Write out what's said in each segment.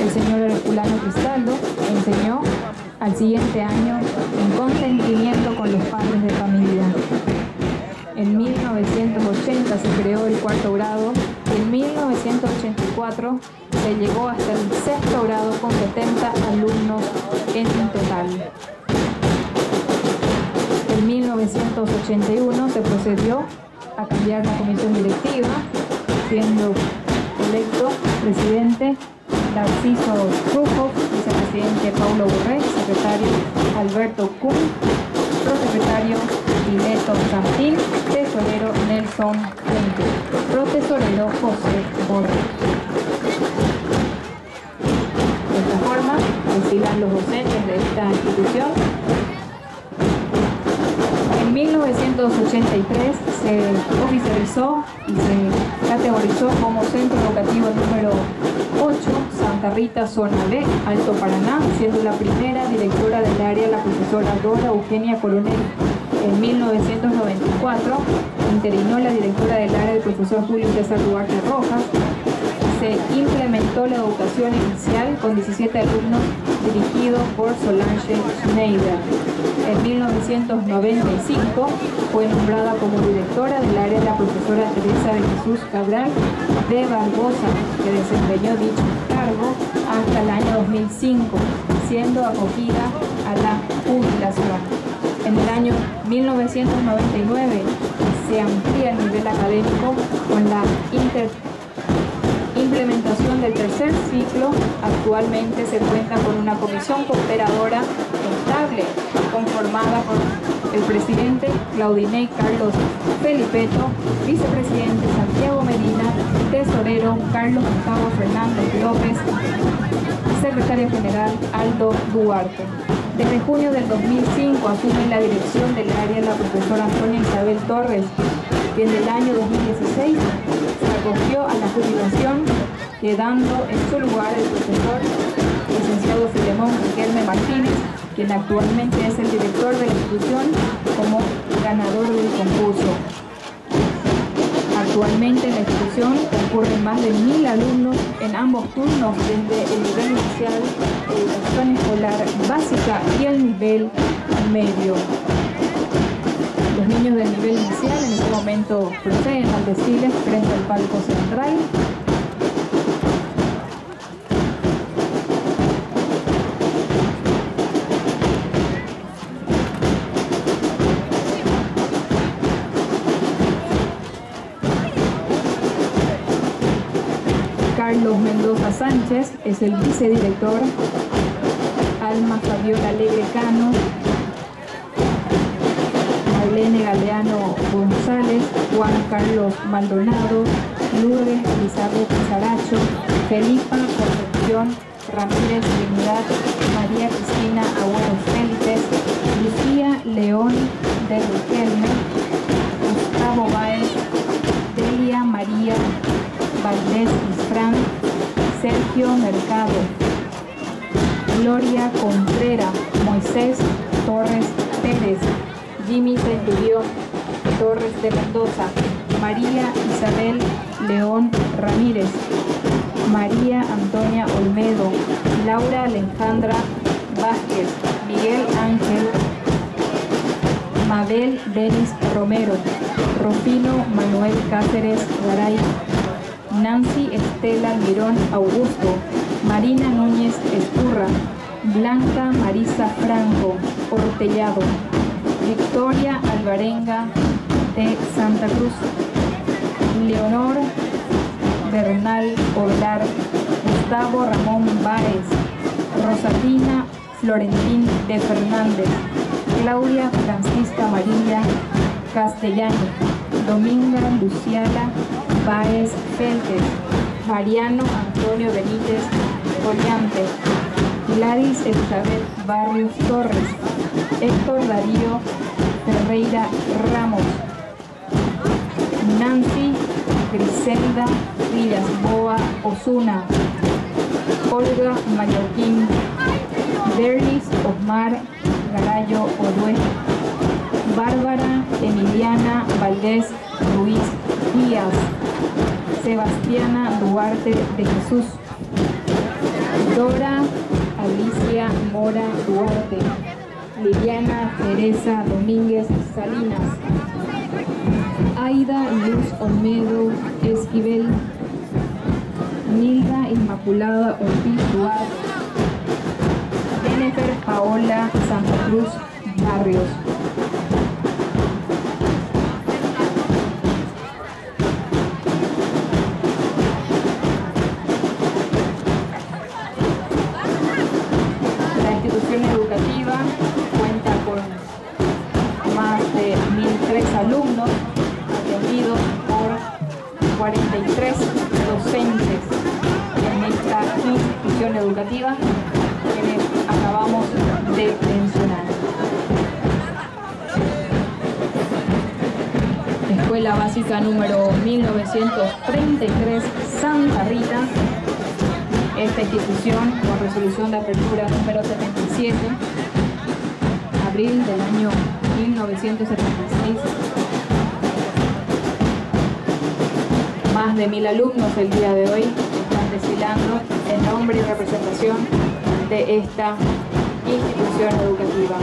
El señor Herculano Cristaldo enseñó al siguiente año en consentimiento con los padres de familia. En 1980 se creó el cuarto grado y en 1984 se llegó hasta el sexto grado con 70 alumnos en total. En 1981 se procedió a cambiar la comisión directiva, siendo electo presidente Narciso Rufo, vicepresidente Paulo Borré, secretario Alberto Kuhn, prosecretario Dileto Santín, tesorero Nelson Puente, protesorero José Borré. De esta forma, reciban los docentes de esta institución. En 1983 se oficializó y se categorizó como centro educativo número 8 Santa Rita, zona B, Alto Paraná, siendo la primera directora del área la profesora Dora Eugenia Coronel. En 1994 interinó la directora del área el profesor Julio César Duarte Rojas. Se implementó la educación inicial con 17 alumnos dirigido por Solange Schneider. En 1995 fue nombrada como directora del área la profesora Teresa de Jesús Cabral de Barbosa, que desempeñó dicho cargo hasta el año 2005, siendo acogida a la jubilación. En el año 1999 se amplía el nivel académico con la inter implementación del tercer ciclo, actualmente se cuenta con una comisión cooperadora estable, conformada por el presidente Claudinei Carlos Felipeto, vicepresidente Santiago Medina, tesorero Carlos Gustavo Fernández López, secretario general Aldo Duarte. Desde junio del 2005 asume la dirección del área la profesora Antonia Isabel Torres, quien en el año 2016 se acogió a la jubilación, quedando en su lugar el profesor licenciado Filemón Riquelme Martínez, quien actualmente es el director de la institución como ganador del concurso. Actualmente en la institución concurren más de mil alumnos en ambos turnos desde el nivel inicial, educación escolar básica y el nivel medio. Los niños del nivel inicial en este momento proceden al desfile frente al palco central. Carlos Mendoza Sánchez es el vicedirector. Alma Fabiola Alegre Cano, Marlene Galeano González, Juan Carlos Maldonado, Lourdes Pizarro Pizaracho, Felipa Concepción Ramírez Trinidad, Gloria Contreras, Moisés Torres Pérez, Jimmy Centurión Torres de Mendoza, María Isabel León Ramírez, María Antonia Olmedo, Laura Alejandra Vázquez, Miguel Ángel, Mabel Denis Romero, Rufino Manuel Cáceres Garay, Nancy Estela Mirón Augusto, Marina Núñez Escurra, Blanca Marisa Franco, Hortellado, Victoria Alvarenga de Santa Cruz, Leonor Bernal Ovelar, Gustavo Ramón Báez, Rosatina Florentín de Fernández, Claudia Francisca María Castellano, Dominga Luciana Báez Feltes, Mariano Antonio Benítez Oriante, Gladys Elizabeth Barrios Torres, Héctor Darío Ferreira Ramos, Nancy Griselda Villasboa Osuna, Olga Mallorquín, Derlis Osmar Garayo Odue, Bárbara Emiliana Valdés Ruiz Díaz, Sebastiana Duarte de Jesús, Dora Alicia Mora Duarte, Liliana Teresa Domínguez Salinas, Aida Luz Olmedo Esquivel, Nilda Inmaculada Ortiz Duarte, Jennifer Paola Santa Cruz Barrios. Educativa que acabamos de mencionar. Escuela Básica número 1933 Santa Rita. Esta institución, con resolución de apertura número 77, abril del año 1976, más de mil alumnos el día de hoy están desfilando en nombre y representación de esta institución educativa.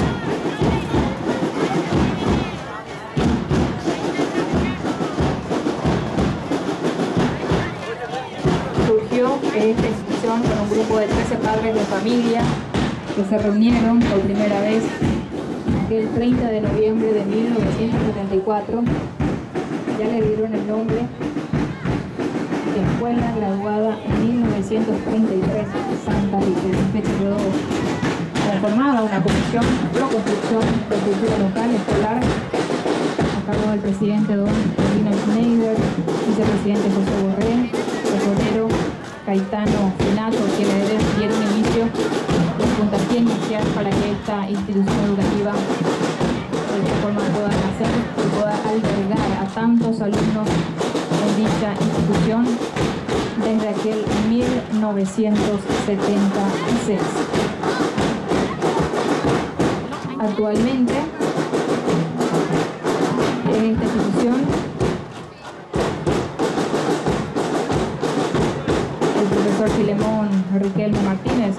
Surgió esta institución con un grupo de 13 padres de familia que se reunieron por primera vez el 30 de noviembre de 1974. Ya le dieron el nombre Escuela Graduada 1933 Santa Rita. En conformada una comisión pro construcción de cultura local escolar a cargo del presidente Don Lino Schneider, vicepresidente José Borré, tesorero Caetano Finato, quienes dieron inicio un puntapié inicial para que esta institución educativa de esta forma pueda nacer y pueda albergar a tantos alumnos en dicha institución desde aquel 1976. Actualmente, en esta institución, el profesor Filemón Riquelme Martínez,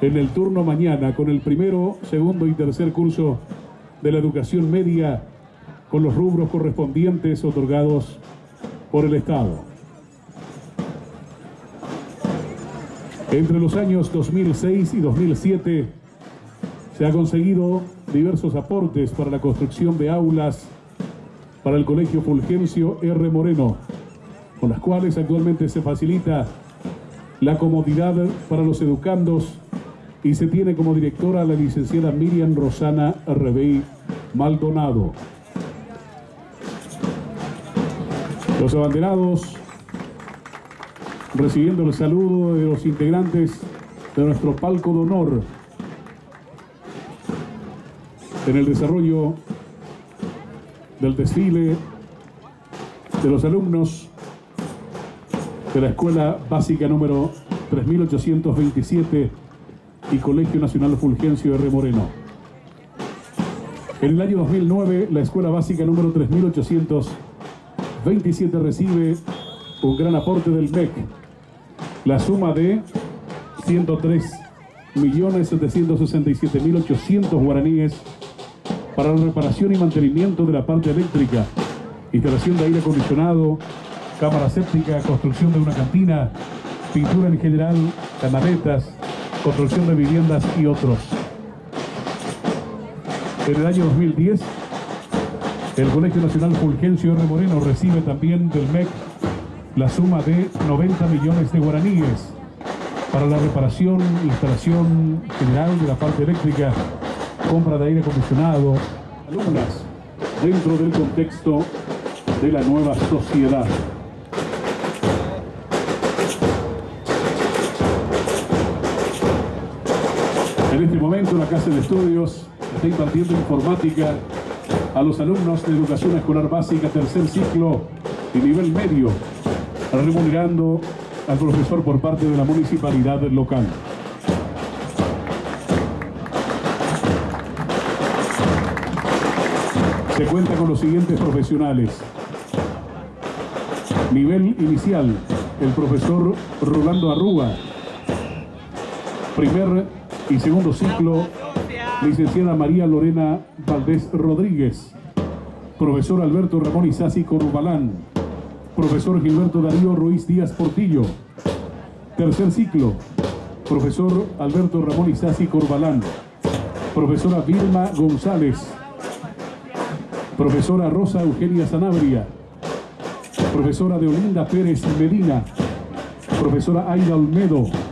en el turno mañana con el primero, segundo y tercer curso de la educación media con los rubros correspondientes otorgados por el Estado. Entre los años 2006 y 2007 se ha conseguido diversos aportes para la construcción de aulas para el Colegio Fulgencio R. Moreno, con las cuales actualmente se facilita la comodidad para los educandos y se tiene como directora a la licenciada Miriam Rosana Rebey Maldonado. Los abanderados recibiendo el saludo de los integrantes de nuestro palco de honor en el desarrollo del desfile de los alumnos de la Escuela Básica número 3827 y Colegio Nacional Fulgencio R. Moreno. En el año 2009, la Escuela Básica número 3827 recibe un gran aporte del MEC, la suma de 103.767.800 guaraníes para la reparación y mantenimiento de la parte eléctrica, instalación de aire acondicionado, cámara séptica, construcción de una cantina, pintura en general, canaletas, construcción de viviendas y otros. En el año 2010, el Colegio Nacional Fulgencio R. Moreno recibe también del MEC la suma de 90 millones de guaraníes para la reparación, instalación general de la parte eléctrica, compra de aire acondicionado, alumnas, dentro del contexto de la nueva sociedad. Momento la Casa de Estudios está impartiendo informática a los alumnos de educación escolar básica tercer ciclo y nivel medio, remunerando al profesor por parte de la municipalidad local. Se cuenta con los siguientes profesionales. Nivel inicial, el profesor Rolando Arrúa. Primer y segundo ciclo, licenciada María Lorena Valdés Rodríguez. Profesor Alberto Ramón Isasi Corbalán. Profesor Gilberto Darío Ruiz Díaz Portillo. Tercer ciclo, profesor Alberto Ramón Isasi Corbalán. Profesora Vilma González. Profesora Rosa Eugenia Sanabria. Profesora Deolinda Pérez Medina. Profesora Aida Olmedo.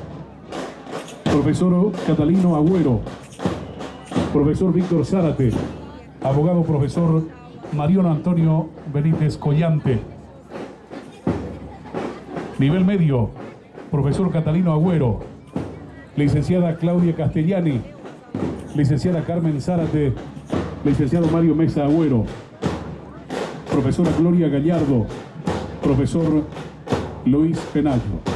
Profesor Catalino Agüero. Profesor Víctor Zárate. Abogado profesor Mariano Antonio Benítez Collante. Nivel medio, profesor Catalino Agüero, licenciada Claudia Castellani, licenciada Carmen Zárate, licenciado Mario Mesa Agüero, profesora Gloria Gallardo, profesor Luis Penayo.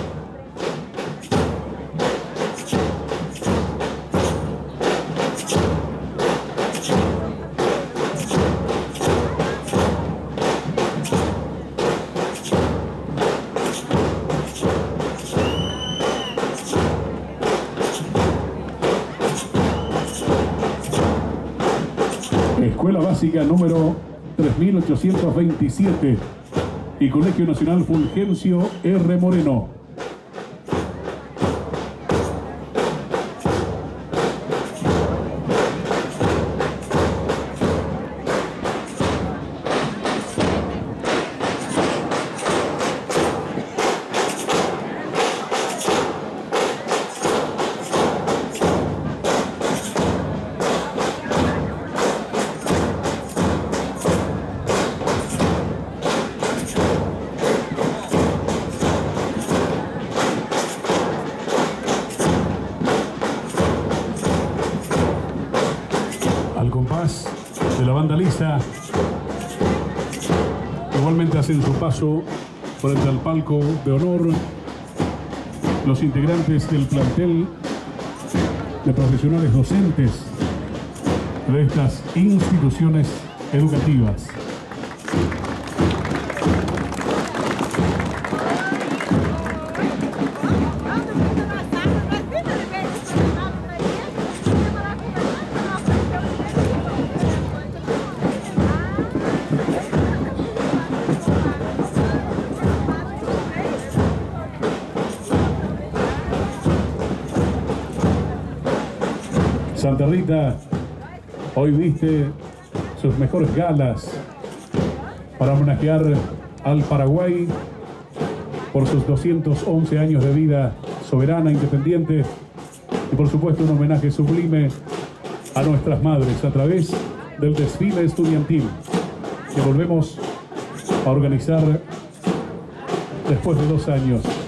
Básica número 3827 y Colegio Nacional Fulgencio R. Moreno. Igualmente hacen su paso por el palco de honor los integrantes del plantel de profesionales docentes de estas instituciones educativas. Rita hoy viste sus mejores galas para homenajear al Paraguay por sus 211 años de vida soberana, independiente y por supuesto un homenaje sublime a nuestras madres a través del desfile estudiantil que volvemos a organizar después de dos años.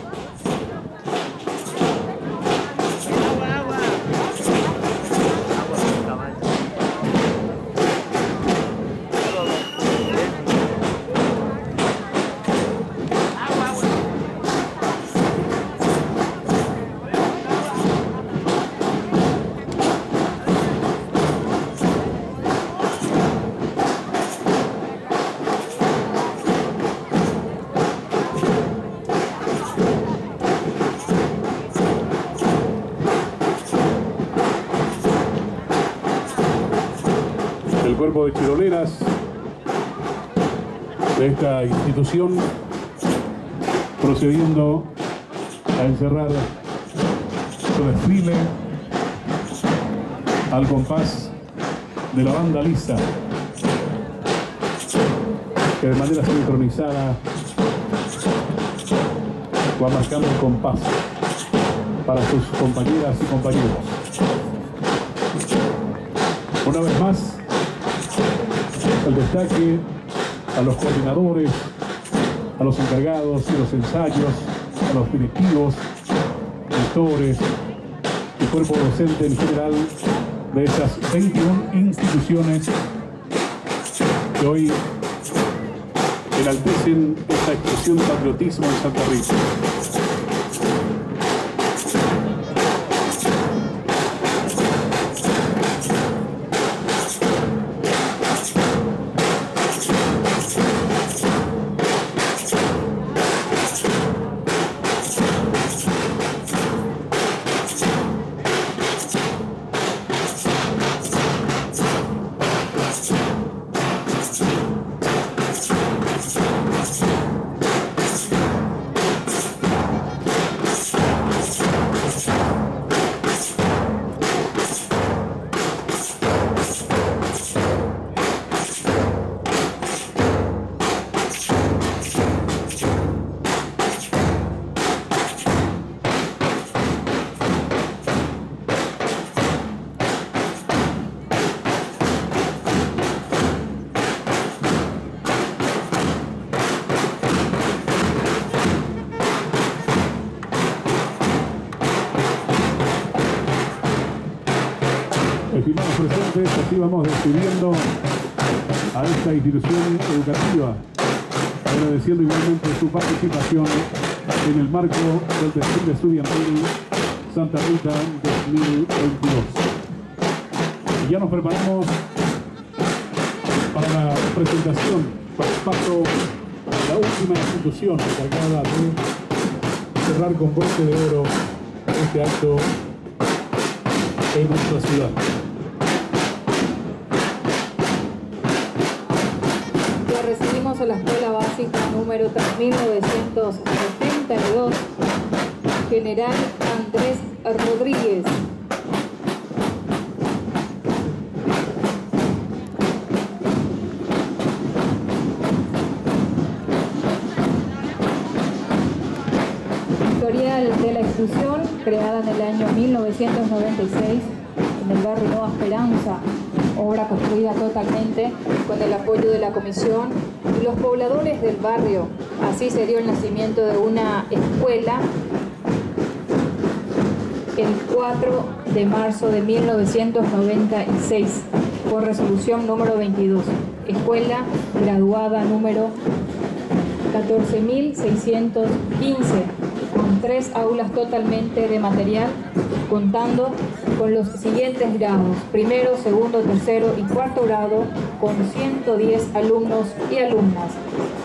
Procediendo a encerrar su desfile al compás de la banda lisa que de manera sincronizada va marcando el compás para sus compañeras y compañeros. Una vez más, el destaque a los coordinadores, a los encargados de los ensayos, a los directivos, lectores y cuerpo docente en general de esas 21 instituciones que hoy enaltecen esta expresión patriotismo en Santa Rita. Así vamos despidiendo a esta institución educativa, agradeciendo igualmente su participación en el marco del desfile estudiantil Santa Rita 2022. Y ya nos preparamos para la presentación, paso la última institución encargada de cerrar con broche de oro este acto en nuestra ciudad. A la Escuela Básica número 3972, General Andrés Rodríguez. Historial de la institución, creada en el año 1996 en el barrio Nueva Esperanza, obra construida totalmente con el apoyo de la comisión los pobladores del barrio. Así se dio el nacimiento de una escuela el 4 de marzo de 1996 por resolución número 22. Escuela graduada número 14.615 con tres aulas totalmente de material, contando con los siguientes grados, primero, segundo, tercero y cuarto grado, con 110 alumnos y alumnas.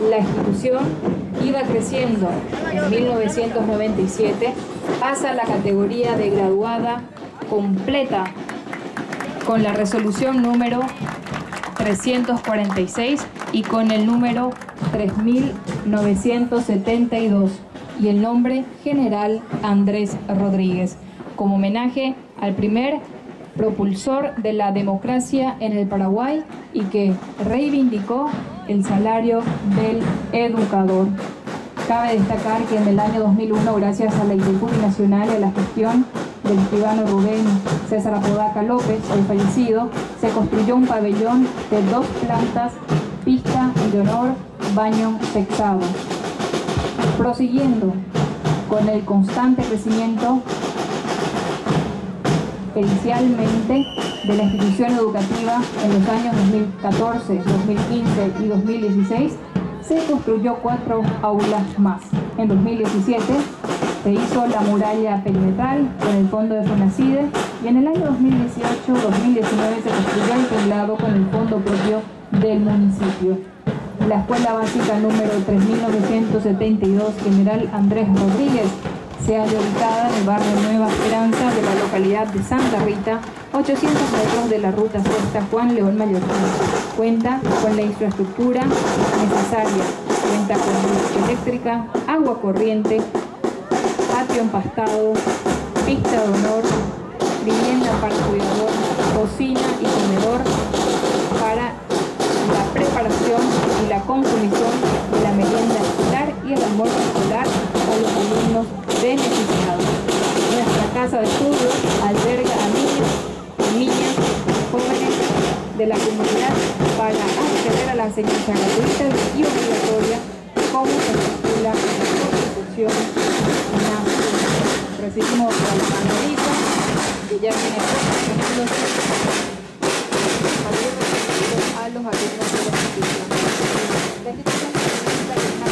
La institución iba creciendo. En 1997 pasa a la categoría de graduada completa con la resolución número 346 y con el número 3972 y el nombre general Andrés Rodríguez, como homenaje al primer propulsor de la democracia en el Paraguay y que reivindicó el salario del educador. Cabe destacar que en el año 2001, gracias a la Indeputi Nacional y a la gestión del escribano Rubén César Apodaca López, el fallecido, se construyó un pabellón de dos plantas, pista de honor, baño sexado. Prosiguiendo con el constante crecimiento inicialmente de la institución educativa en los años 2014, 2015 y 2016, se construyó cuatro aulas más. En 2017 se hizo la muralla perimetral con el fondo de FONACIDE y en el año 2018-2019 se construyó el templado con el fondo propio del municipio. La escuela básica número 3972 General Andrés Rodríguez se halla ubicada en el barrio Nueva Esperanza de la localidad de Santa Rita, 800 metros de la ruta sexta Juan León Mallorquín. Cuenta con la infraestructura necesaria, cuenta con luz eléctrica, agua corriente, patio empastado, pista de honor, vivienda para cuidador, cocina y comedor para la preparación y la consumición de la merienda escolar y el almuerzo escolar a los alumnos beneficiados. Nuestra casa de estudios alberga a niños niñas jóvenes de la comunidad para acceder a la enseñanza gratuita y obligatoria como se estipula en la Constitución Nacional. Recibimos a la Manolita, que ya viene a los alumnos de la institución. La institución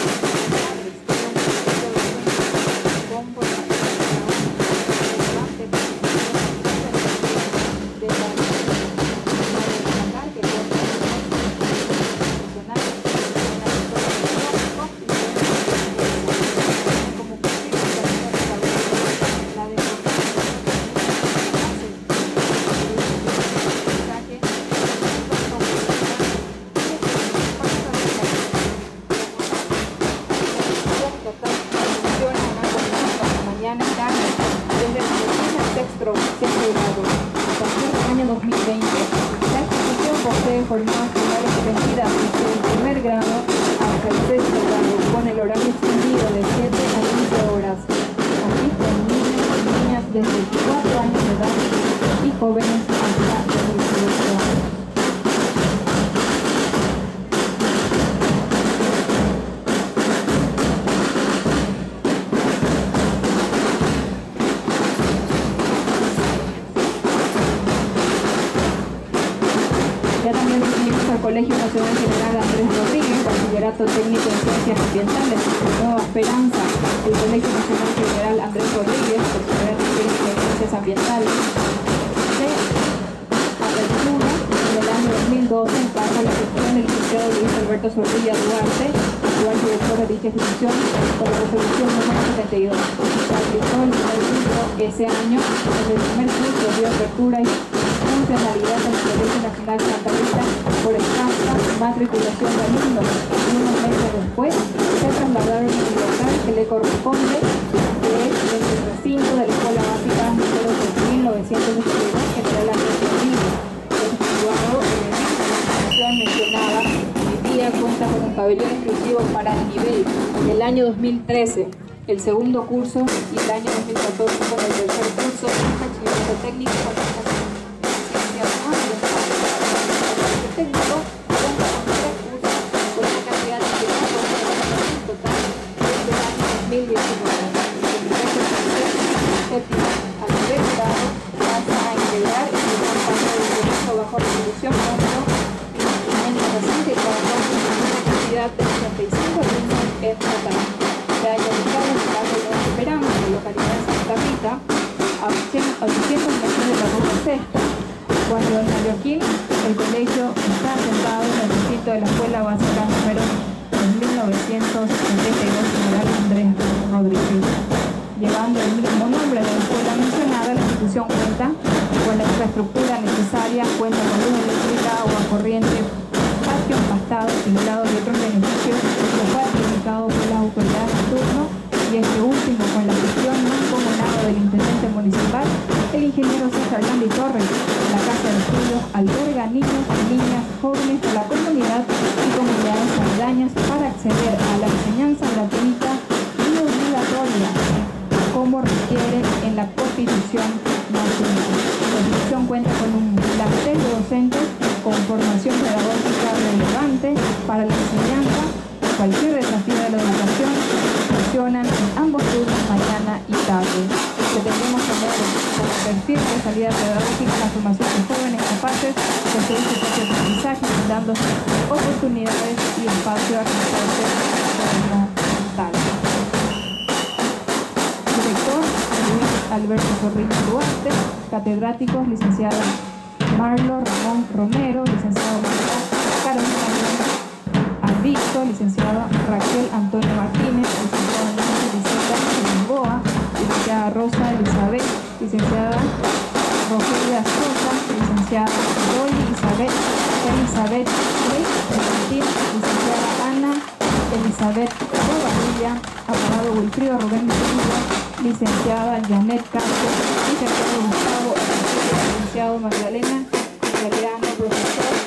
Zorrilla Duarte, actual director de dicha institución, con la resolución número 72. Se aplicó el primer curso ese año, en el primer curso dio apertura y funcionalidad del Colegio Nacional Santa Rita por escasa matriculación de alumnos. Y unos meses después se trasladaron al local que le corresponde, que es el recinto de la Escuela Básica número 1922, Cuenta con un pabellón exclusivo para el nivel del año 2013 el segundo curso y el año 2014 con el tercer curso un bachillerato técnico con. El técnico con con una cantidad de total desde el año 2019. El al nivel grado, pasa a integrar el proceso bajo resolución cantidad de 85 alumnos en total. Se haya ubicado en el barrio de Esperanza, en la localidad de Santa Rita, a 800 metros de la ruta sexta. Cuando en Mallorquín, el colegio está asentado en el recinto de la escuela básica número 1972 General Andrés Rodríguez. Llevando el mismo nombre de la escuela mencionada, la institución cuenta con la infraestructura necesaria, cuenta con luz eléctrica, agua corriente, empastado, tinglado y otros beneficios, lo cual indicado por las autoridades de turno y este último con la gestión mancomunada del intendente municipal, el ingeniero César Gandhi Torres. La casa de estudios alberga niños niñas jóvenes de la comunidad y comunidades aledañas para acceder a la enseñanza gratuita y obligatoria como requiere en la Constitución Nacional. La institución cuenta con un plantel de docentes con formación pedagógica para la enseñanza. Cualquier desafío de la educación funcionan en ambos turnos, mañana y tarde. Pretendemos tener como perfil de salida pedagógica la formación de jóvenes capaces de su propio aprendizaje, dando oportunidades y espacio a director Luis Alberto Zorrilla Duarte, catedráticos licenciada Marlo Ramón Romero, licenciado Carolina Convicto, licenciado Raquel Antonio Martínez, licenciada Lizeta Limboa, licenciada Rosa Elizabeth, licenciada Rogelia Sosa, licenciada Dolly Isabel, Elizabeth Rey, licenciada Ana Elizabeth Bobadilla, abogado Wilfrido Rubén Silva, licenciada Janet Castro, licenciado Gustavo, licenciado Magdalena, italiano, profesor.